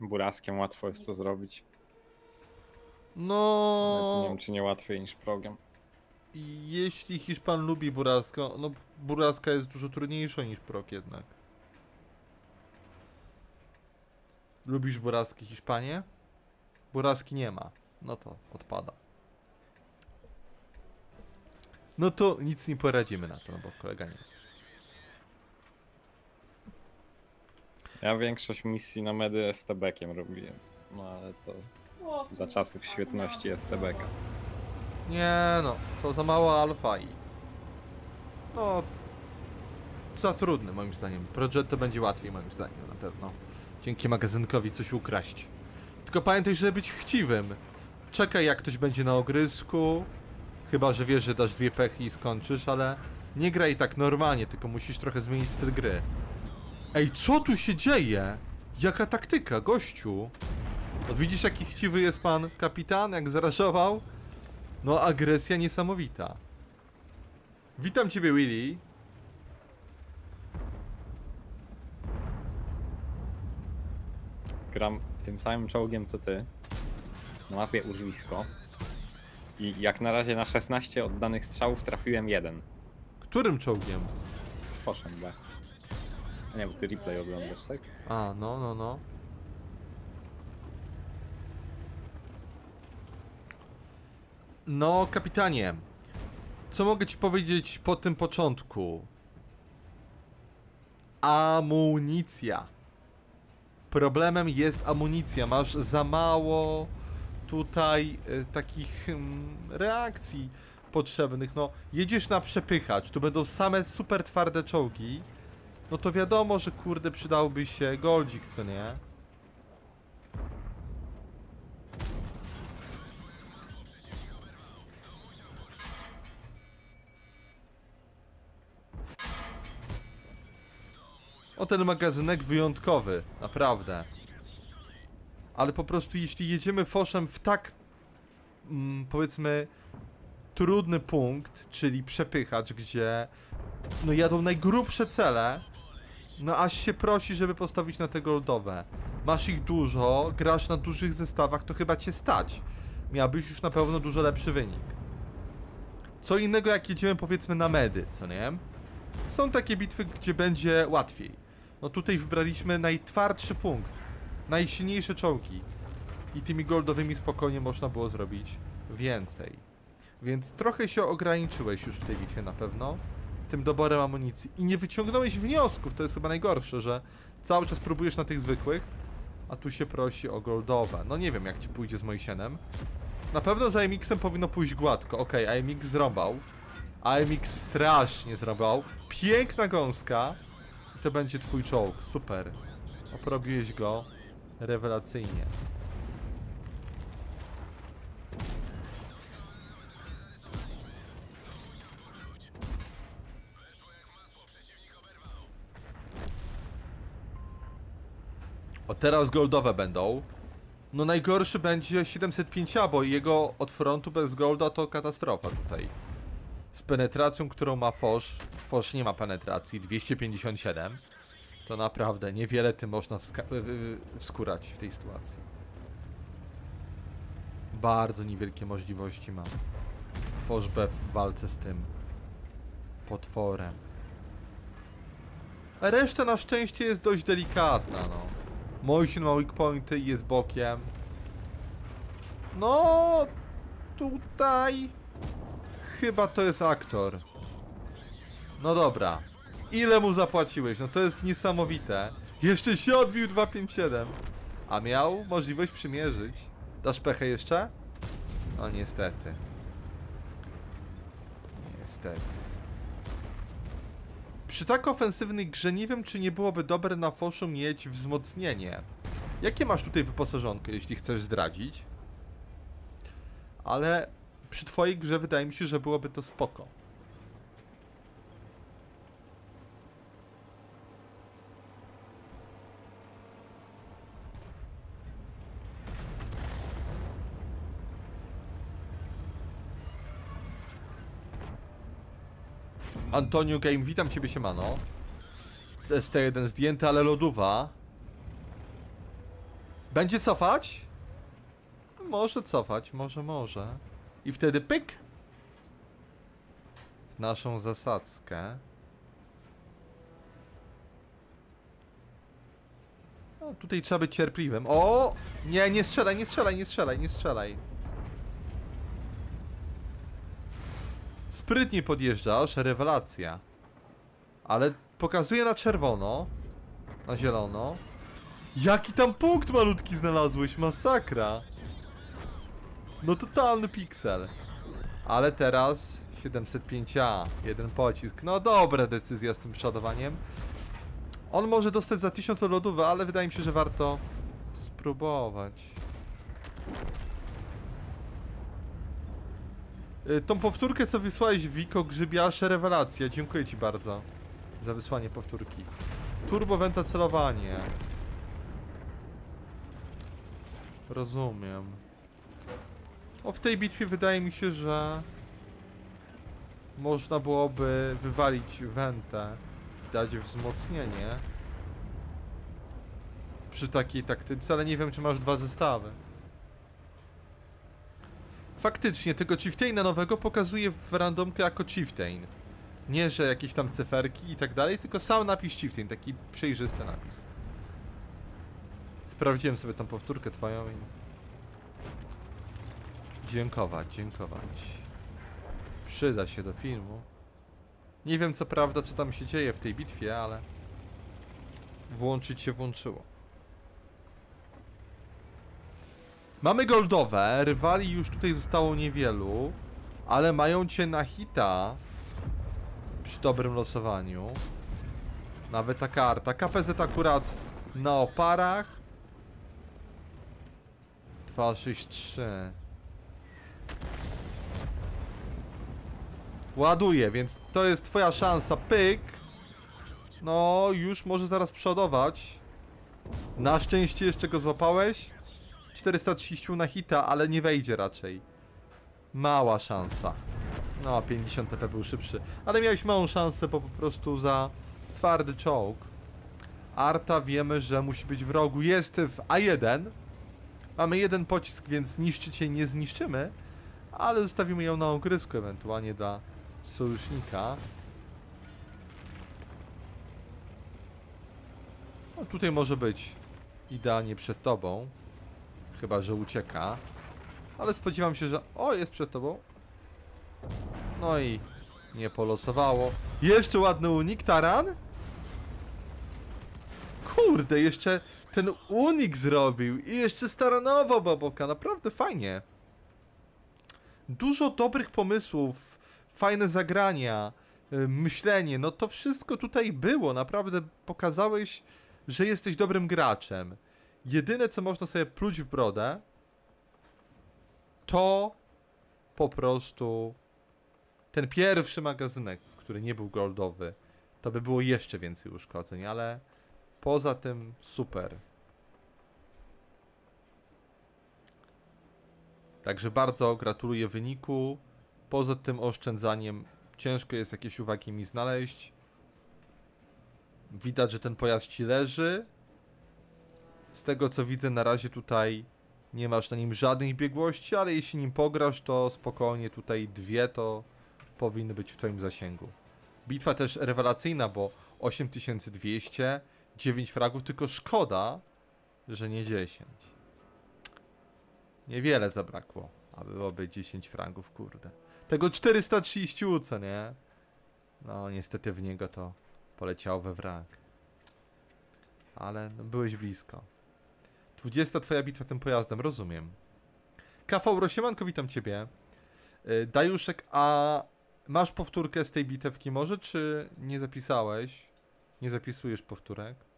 Buraskiem łatwo jest to zrobić. Nawet No, Nie wiem, czy nie łatwiej niż progiem. jeśli Hiszpan lubi Burasko, no Buraska jest dużo trudniejsza niż Prok jednak. Lubisz Buraski Hiszpanie? Buraski nie ma. No to odpada. No to nic nie poradzimy na to, no bo kolega nie Ja większość misji na medy STB-kiem robiłem. No ale to za czasów świetności STB. Nie no, to za mała alfa i... No... Za trudny moim zdaniem. Projet to będzie łatwiej moim zdaniem na pewno. Dzięki magazynkowi coś ukraść. Tylko pamiętaj, żeby być chciwym. Czekaj jak ktoś będzie na ogrysku. Chyba, że wiesz, że dasz dwie pechy i skończysz, ale... Nie graj tak normalnie, tylko musisz trochę zmienić styl gry. Ej, co tu się dzieje? Jaka taktyka, gościu? No widzisz jaki chciwy jest pan kapitan, jak zarażował? No, agresja niesamowita. Witam ciebie, Willy. Gram tym samym czołgiem co ty. Na mapie urwisko. I jak na razie na 16 oddanych strzałów trafiłem jeden. Którym czołgiem? Foszem B. A Nie, bo ty replay oglądasz, tak? A, no, no, no. No, kapitanie. Co mogę ci powiedzieć po tym początku? Amunicja. Problemem jest amunicja. Masz za mało tutaj y, takich mm, reakcji potrzebnych. No, jedziesz na przepychacz, tu będą same super twarde czołgi. No to wiadomo, że kurde przydałby się goldzik, co nie? O ten magazynek wyjątkowy, naprawdę. Ale po prostu jeśli jedziemy foszem w tak mm, powiedzmy trudny punkt, czyli przepychacz, gdzie no jadą najgrubsze cele, no aż się prosi, żeby postawić na te goldowe. Masz ich dużo, grasz na dużych zestawach, to chyba cię stać. Miałbyś już na pewno dużo lepszy wynik. Co innego jak jedziemy powiedzmy na medy, co nie? Są takie bitwy, gdzie będzie łatwiej. No tutaj wybraliśmy najtwardszy punkt. Najsilniejsze czołgi. I tymi goldowymi spokojnie można było zrobić więcej. Więc trochę się ograniczyłeś już w tej bitwie na pewno tym doborem amunicji i nie wyciągnąłeś wniosków, to jest chyba najgorsze, że cały czas próbujesz na tych zwykłych, a tu się prosi o goldowe. No nie wiem jak ci pójdzie z Mojsienem. Na pewno za AMX-em powinno pójść gładko. Okej, okay, AMX zrąbał. AMX strasznie zrąbał. Piękna gąska. I to będzie twój czołg. Super. Oporobiłeś go rewelacyjnie. O teraz goldowe będą. No najgorszy będzie 705, bo jego od frontu bez golda to katastrofa tutaj. Z penetracją, którą ma Fosz. Fosz nie ma penetracji, 257. To naprawdę niewiele tym można wskurać w tej sytuacji. Bardzo niewielkie możliwości ma. Fosz B w walce z tym potworem. Reszta na szczęście jest dość delikatna, no. Moisin ma weak pointy i jest bokiem. No, tutaj chyba to jest aktor. No dobra. Ile mu zapłaciłeś? No to jest niesamowite. Jeszcze się odbił 257. A miał możliwość przymierzyć. Dasz pechę jeszcze? No niestety. Niestety. Przy tak ofensywnej grze nie wiem, czy nie byłoby dobre na foszu mieć wzmocnienie. Jakie masz tutaj wyposażonkę, jeśli chcesz zdradzić? Ale przy twojej grze wydaje mi się, że byłoby to spoko. Antonio Game, witam ciebie siemano. ST1 zdjęty, ale lodowa. Będzie cofać? Może cofać, może, może. I wtedy pyk! W naszą zasadzkę. O, tutaj trzeba być cierpliwym. O! Nie, nie strzelaj, nie strzelaj, nie strzelaj, nie strzelaj. Sprytnie podjeżdżasz, rewelacja. Ale pokazuje na czerwono. Na zielono. Jaki tam punkt malutki znalazłeś, masakra. No totalny piksel. Ale teraz 705A, jeden pocisk. No dobra decyzja z tym przodowaniem. On może dostać za 1000 od lodówy, ale wydaje mi się, że warto spróbować. Tą powtórkę, co wysłałeś Wiko Grzybiasze, rewelacja. Dziękuję ci bardzo za wysłanie powtórki. Turbowenta celowanie. Rozumiem. O, w tej bitwie wydaje mi się, że można byłoby wywalić wentę, dać wzmocnienie przy takiej taktyce, ale nie wiem, czy masz dwa zestawy. Faktycznie, tego Chieftaina nowego pokazuje w randomkę jako Chieftain. Nie, że jakieś tam cyferki i tak dalej, tylko sam napis Chieftain, taki przejrzysty napis. Sprawdziłem sobie tą powtórkę twoją i... Dziękować, dziękować. Przyda się do filmu. Nie wiem co prawda, co tam się dzieje w tej bitwie, ale... Włączyć się włączyło. Mamy goldowe, rywali już tutaj zostało niewielu, ale mają cię na hita przy dobrym losowaniu. Nawet ta karta. KPZ akurat na oparach. 2, 6, 3. Ładuje, więc to jest twoja szansa. Pyk. No, już może zaraz przodować. Na szczęście jeszcze go złapałeś. 430 na hita, ale nie wejdzie raczej. Mała szansa. No, 50 TP był szybszy. Ale miałeś małą szansę, bo po prostu za twardy czołg. Arta wiemy, że musi być w rogu. Jest w A1. Mamy jeden pocisk, więc niszczyć jej nie zniszczymy. Ale zostawimy ją na ogrysku, ewentualnie dla sojusznika. No, tutaj może być idealnie przed tobą. Chyba, że ucieka. Ale spodziewam się, że... O, jest przed tobą. No i nie polosowało. Jeszcze ładny unik, taran? Kurde, jeszcze ten unik zrobił i jeszcze staranował baboka, naprawdę fajnie. Dużo dobrych pomysłów, fajne zagrania, y, myślenie, no to wszystko tutaj było, naprawdę pokazałeś, że jesteś dobrym graczem. Jedyne co można sobie pluć w brodę, to po prostu ten pierwszy magazynek, który nie był goldowy, to by było jeszcze więcej uszkodzeń, ale poza tym super. Także bardzo gratuluję wyniku. Poza tym oszczędzaniem ciężko jest jakieś uwagi mi znaleźć. Widać, że ten pojazd ci leży. Z tego co widzę na razie tutaj nie masz na nim żadnej biegłości, ale jeśli nim pograsz, to spokojnie tutaj dwie to powinny być w twoim zasięgu. Bitwa też rewelacyjna, bo 8200, 9 fragów, tylko szkoda, że nie 10. Niewiele zabrakło, a byłoby 10 fragów, kurde. Tego 430 co nie? No niestety w niego to poleciało we wrak. Ale no, byłeś blisko. 20 twoja bitwa tym pojazdem, rozumiem. KV Rosiemanko, witam ciebie. Y, Dajuszek, a masz powtórkę z tej bitewki może, czy nie zapisałeś? Nie zapisujesz powtórek?